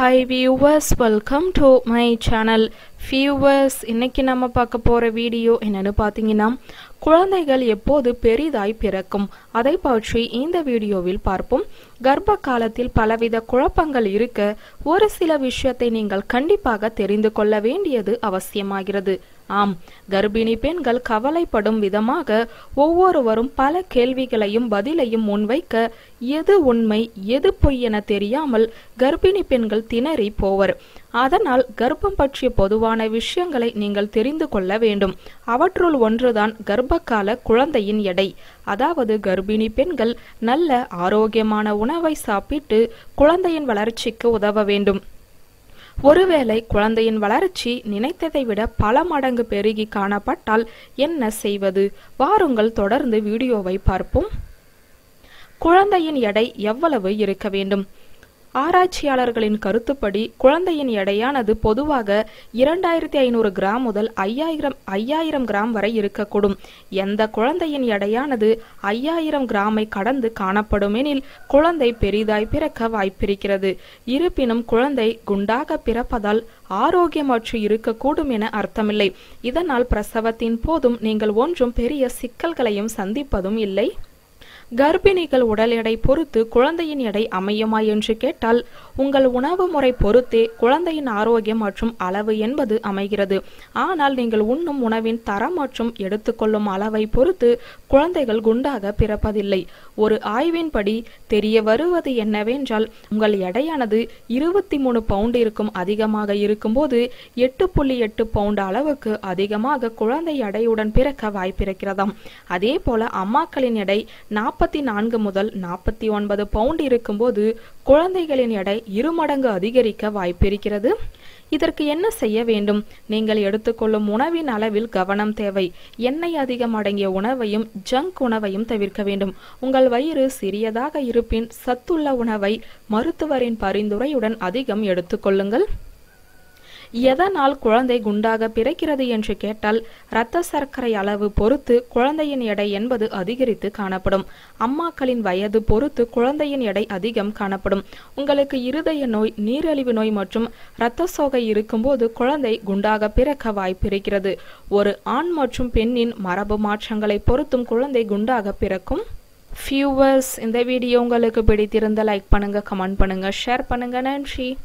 Hi viewers welcome to my channel viewers இன்றைக்கி நம்ம பார்க்க போகிற வீடியோ என்னென்னு பார்த்தீங்கன்னா குழந்தைகள் எப்போது பெரிதாய் பிறக்கும்? அதை பற்றி இந்த வீடியோவில் பார்ப்போம். கர்ப்ப காலத்தில் பலவித குழப்பங்கள் இருக்க ஒரு சில விஷயத்தை நீங்கள் கண்டிப்பாக தெரிந்து கொள்ள வேண்டியது அவசியமாகிறது. ஆம் கர்ப்பிணி பெண்கள் கவலைப்படும் விதமாக ஒவ்வொருவரும் பல கேள்விகளையும் பதிலையும் முன்வைக்க எது உண்மை எது பொய் என தெரியாமல் கர்ப்பிணி பெண்கள் திணறி போவர். அதனால் கர்ப்பம் பற்றிய பொதுவான விஷயங்களை நீங்கள் தெரிந்து கொள்ள வேண்டும். அவற்றுள் ஒன்றுதான் கர்ப்பகால குழந்தையின் எடை. அதாவது கர்ப்பிணி பெண்கள் நல்ல ஆரோக்கியமான உணவை சாப்பிட்டு குழந்தையின் வளர்ச்சிக்கு உதவ வேண்டும். ஒருவேளை குழந்தையின் வளர்ச்சி நினைத்ததை விட பல மடங்கு பெருகி காணப்பட்டால் என்ன செய்வது? வாருங்கள் தொடர்ந்து வீடியோவை பார்ப்போம். குழந்தையின் எடை எவ்வளவு இருக்க வேண்டும்? ஆராய்ச்சியாளர்களின் கருத்துப்படி குழந்தையின் எடையானது பொதுவாக இரண்டாயிரத்தி ஐநூறு கிராம் முதல் ஐயாயிரம் ஐயாயிரம் கிராம் வரை இருக்கக்கூடும். எந்த குழந்தையின் எடையானது ஐயாயிரம் கிராமை கடந்து காணப்படுமெனில் குழந்தை பெரிதாய் பிறக்க வாய்ப்பிருக்கிறது. இருப்பினும் குழந்தை குண்டாக பிறப்பதால் ஆரோக்கியமற்று இருக்கக்கூடும் என அர்த்தமில்லை. இதனால் பிரசவத்தின் போதும் நீங்கள் ஒன்றும் பெரிய சிக்கல்களையும் சந்திப்பதும் இல்லை. கர்ப்பிணிகள் உடல் எடை பொறுத்து குழந்தையின் எடை அமையுமா என்று கேட்டால் உங்கள் உணவு முறை பொறுத்தே குழந்தையின் ஆரோக்கியம் மற்றும் அளவு என்பது அமைகிறது. ஆனால் நீங்கள் உண்ணும் உணவின் தரம் மற்றும் எடுத்துக்கொள்ளும் அளவை பொறுத்து குழந்தைகள் குண்டாக பிறப்பதில்லை. ஒரு ஆய்வின்படி தெரிய வருவது என்னவென்றால் உங்கள் எடையானது இருபத்தி மூணு பவுண்டிற்கும் இருக்கும் அதிகமாக இருக்கும்போது எட்டு புள்ளி எட்டு பவுண்ட் அளவுக்கு அதிகமாக குழந்தை எடையுடன் பிறக்க வாய்ப்பிருக்கிறதாம். அதே போல அம்மாக்களின் எடை நாற்பத்தி நான்கு முதல் நாற்பத்தி ஒன்பது பவுண்ட் இருக்கும்போது குழந்தைகளின் எடை இருமடங்கு அதிகரிக்க வாய்ப்பிருக்கிறது இதற்கு என்ன செய்ய வேண்டும்? நீங்கள் எடுத்துக்கொள்ளும் உணவின் அளவில் கவனம் தேவை. எண்ணெய் அதிகம் அடங்கிய உணவையும் ஜங்க் உணவையும் தவிர்க்க வேண்டும். உங்கள் வயிறு சிறியதாக இருப்பின் சத்துள்ள உணவை மருத்துவரின் பரிந்துரையுடன் அதிகம் எடுத்துக்கொள்ளுங்கள். எதனால் குழந்தை குண்டாக பிறக்கிறது என்று கேட்டால் இரத்த சர்க்கரை அளவு பொறுத்து குழந்தையின் எடை என்பது அதிகரித்து காணப்படும். அம்மாக்களின் வயது பொறுத்து குழந்தையின் எடை அதிகம் காணப்படும். உங்களுக்கு இருதய நோய் நீரிழிவு நோய் மற்றும் இரத்த சோகை இருக்கும்போது குழந்தை குண்டாக பிறக்க வாய்ப்பிருக்கிறது. ஒரு ஆண் மற்றும் பெண்ணின் மரபு மாற்றங்களை பொறுத்தும் குழந்தை குண்டாக பிறக்கும். ஃபியூவர்ஸ் இந்த வீடியோ உங்களுக்கு பிடித்திருந்த லைக் பண்ணுங்க கமெண்ட் பண்ணுங்க ஷேர் பண்ணுங்க. நன்றி.